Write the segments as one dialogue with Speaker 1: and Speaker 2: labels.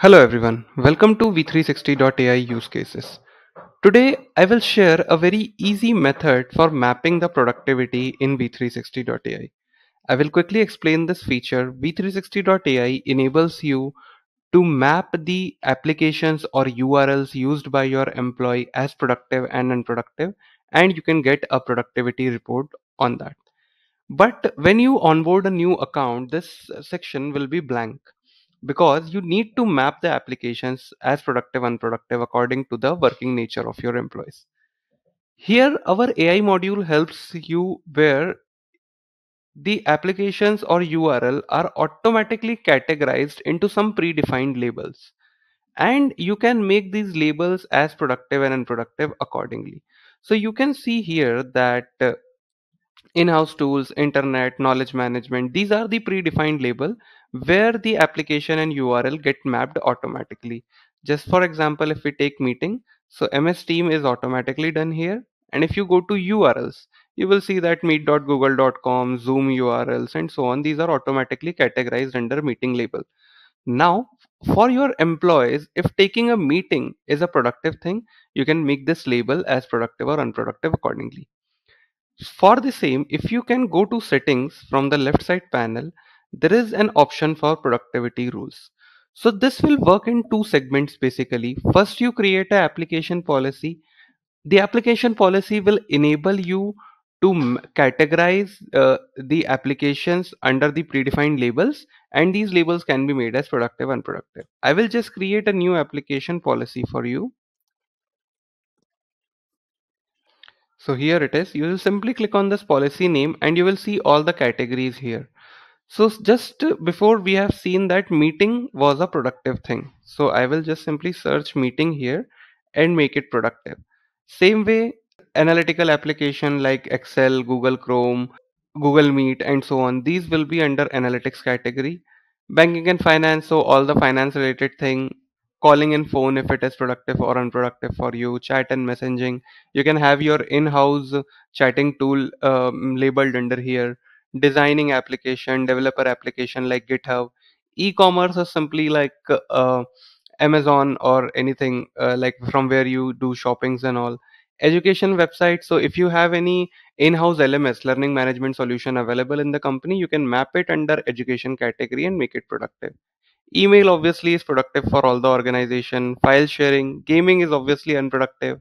Speaker 1: Hello everyone, welcome to We360.ai use cases. Today I will share a very easy method for mapping the productivity in We360.ai. I will quickly explain this feature. We360.ai enables you to map the applications or URLs used by your employee as productive and unproductive and you can get a productivity report on that. But when you onboard a new account, this section will be blank because you need to map the applications as productive and unproductive according to the working nature of your employees. Here our ai module helps you where the applications or url are automatically categorized into some predefined labels. And you can make these labels as productive and unproductive accordingly. So you can see here that uh, in-house tools internet knowledge management these are the predefined label where the application and url get mapped automatically. Just for example if we take meeting so ms team is automatically done here. And if you go to urls you will see that meet.google.com zoom urls and so on these are automatically categorized under meeting label. Now for your employees if taking a meeting is a productive thing you can make this label as productive or unproductive accordingly. For the same, if you can go to settings from the left side panel, there is an option for productivity rules. So this will work in two segments basically. First, you create an application policy. The application policy will enable you to categorize uh, the applications under the predefined labels and these labels can be made as productive and unproductive. I will just create a new application policy for you So here it is. You will simply click on this policy name and you will see all the categories here. So just before we have seen that meeting was a productive thing. So I will just simply search meeting here and make it productive. Same way analytical application like Excel, Google Chrome, Google Meet and so on. These will be under analytics category. Banking and finance. So all the finance related thing calling in phone if it is productive or unproductive for you chat and messaging you can have your in-house chatting tool um, labeled under here designing application developer application like github e-commerce is simply like uh, amazon or anything uh, like from where you do shoppings and all education website so if you have any in-house lms learning management solution available in the company you can map it under education category and make it productive Email obviously is productive for all the organization. File sharing, gaming is obviously unproductive.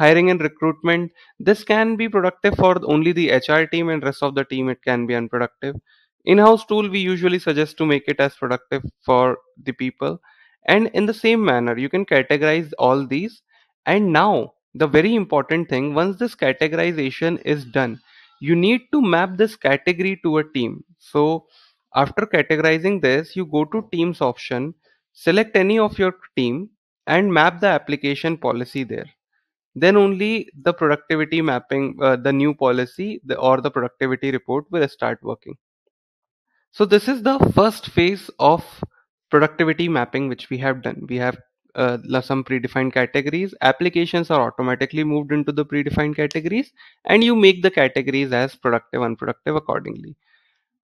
Speaker 1: Hiring and recruitment, this can be productive for only the HR team and rest of the team it can be unproductive. In-house tool we usually suggest to make it as productive for the people. And in the same manner, you can categorize all these. And now the very important thing, once this categorization is done, you need to map this category to a team. So after categorizing this, you go to Teams option, select any of your team and map the application policy there. Then only the productivity mapping, uh, the new policy the, or the productivity report will start working. So this is the first phase of productivity mapping which we have done. We have uh, some predefined categories. Applications are automatically moved into the predefined categories and you make the categories as productive, unproductive accordingly.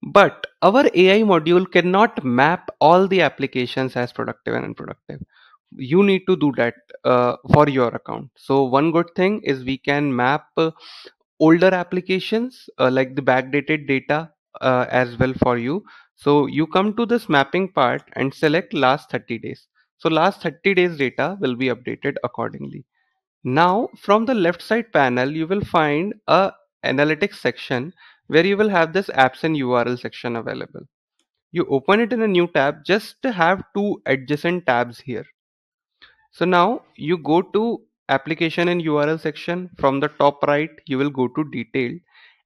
Speaker 1: But our AI module cannot map all the applications as productive and unproductive. You need to do that uh, for your account. So one good thing is we can map uh, older applications uh, like the backdated data uh, as well for you. So you come to this mapping part and select last 30 days. So last 30 days data will be updated accordingly. Now from the left side panel, you will find a analytics section where you will have this apps and URL section available. You open it in a new tab just have two adjacent tabs here. So now you go to application and URL section from the top right you will go to detailed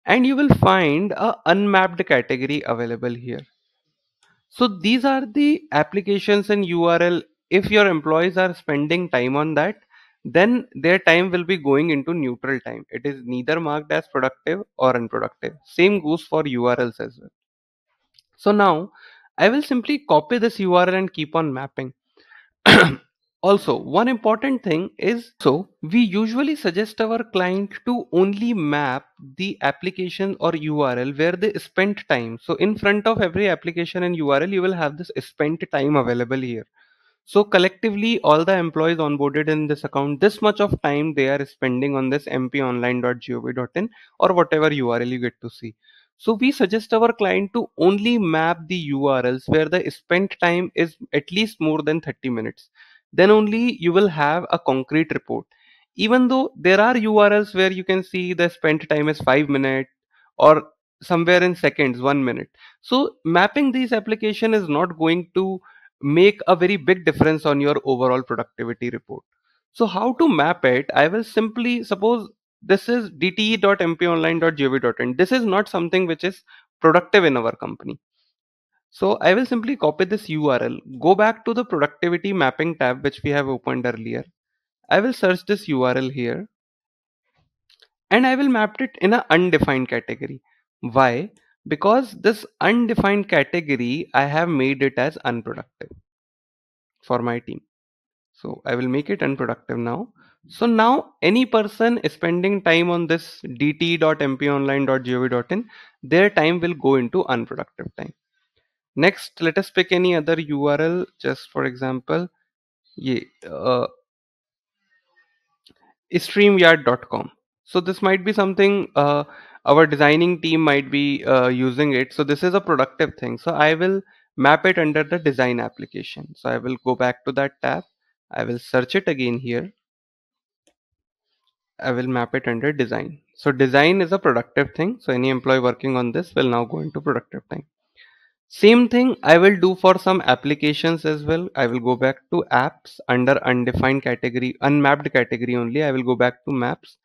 Speaker 1: and you will find a unmapped category available here. So these are the applications and URL if your employees are spending time on that then their time will be going into neutral time. It is neither marked as productive or unproductive. Same goes for URLs as well. So now I will simply copy this URL and keep on mapping. also, one important thing is so we usually suggest our client to only map the application or URL where they spent time. So in front of every application and URL, you will have this spent time available here. So collectively, all the employees onboarded in this account, this much of time they are spending on this mponline.gov.in or whatever URL you get to see. So we suggest our client to only map the URLs where the spent time is at least more than 30 minutes. Then only you will have a concrete report. Even though there are URLs where you can see the spent time is 5 minutes or somewhere in seconds, 1 minute. So mapping these application is not going to make a very big difference on your overall productivity report. So how to map it? I will simply suppose this is dte.mponline.gov.in. This is not something which is productive in our company. So I will simply copy this URL, go back to the productivity mapping tab which we have opened earlier. I will search this URL here and I will map it in an undefined category. Why? Because this undefined category, I have made it as unproductive for my team. So I will make it unproductive now. So now any person spending time on this dt.mponline.gov.in, their time will go into unproductive time. Next, let us pick any other URL, just for example, yeah, uh, streamyard.com. So this might be something uh, our designing team might be uh, using it. So this is a productive thing. So I will map it under the design application. So I will go back to that tab. I will search it again here. I will map it under design. So design is a productive thing. So any employee working on this will now go into productive time. Same thing I will do for some applications as well. I will go back to apps under undefined category, unmapped category only. I will go back to maps.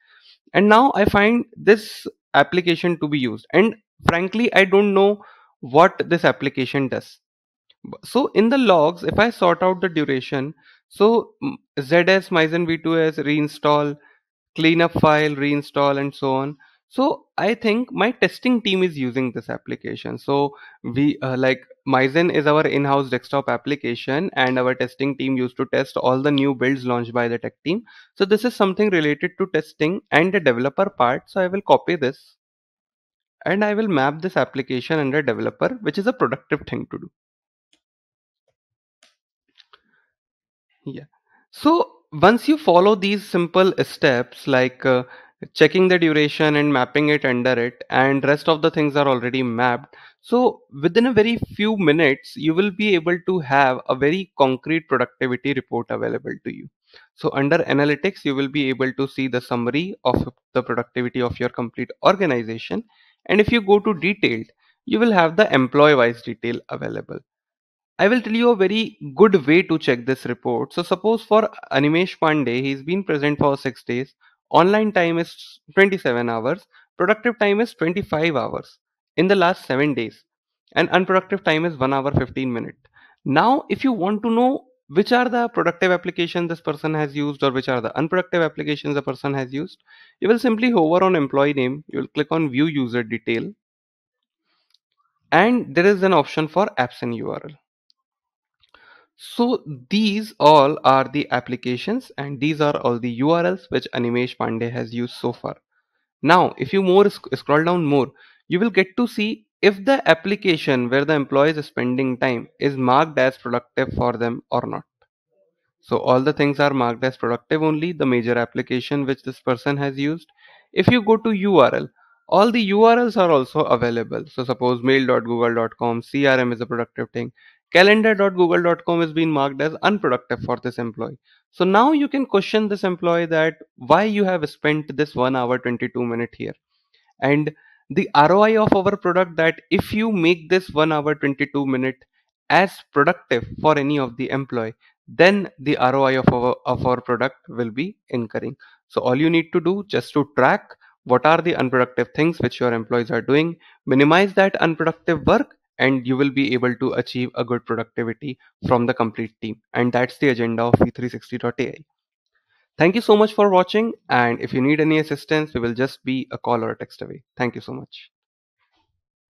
Speaker 1: And now I find this application to be used. And frankly, I don't know what this application does. So in the logs, if I sort out the duration, so mm, ZS Myzen V2S reinstall, cleanup file, reinstall, and so on so i think my testing team is using this application. So we uh, like Myzen is our in-house desktop application and our testing team used to test all the new builds launched by the tech team. So this is something related to testing and the developer part. So i will copy this and i will map this application under developer which is a productive thing to do. Yeah. So once you follow these simple steps like uh, checking the duration and mapping it under it and rest of the things are already mapped so within a very few minutes you will be able to have a very concrete productivity report available to you so under analytics you will be able to see the summary of the productivity of your complete organization and if you go to detailed you will have the employee wise detail available I will tell you a very good way to check this report. So suppose for Animesh Pandey, he's been present for 6 days. Online time is 27 hours. Productive time is 25 hours in the last 7 days. And unproductive time is 1 hour 15 minutes. Now, if you want to know which are the productive applications this person has used or which are the unproductive applications the person has used, you will simply hover on employee name. You will click on view user detail. And there is an option for apps and URL. So these all are the applications and these are all the URLs which Animesh Pandey has used so far. Now if you more sc scroll down more you will get to see if the application where the employee is spending time is marked as productive for them or not. So all the things are marked as productive only the major application which this person has used. If you go to URL all the URLs are also available. So suppose mail.google.com, CRM is a productive thing. Calendar.google.com has been marked as unproductive for this employee. So now you can question this employee that why you have spent this 1 hour 22 minute here. And the ROI of our product that if you make this 1 hour 22 minute as productive for any of the employee, then the ROI of our, of our product will be incurring. So all you need to do just to track what are the unproductive things which your employees are doing, minimize that unproductive work and you will be able to achieve a good productivity from the complete team. And that's the agenda of We360.ai. Thank you so much for watching. And if you need any assistance, we will just be a call or a text away. Thank you so much.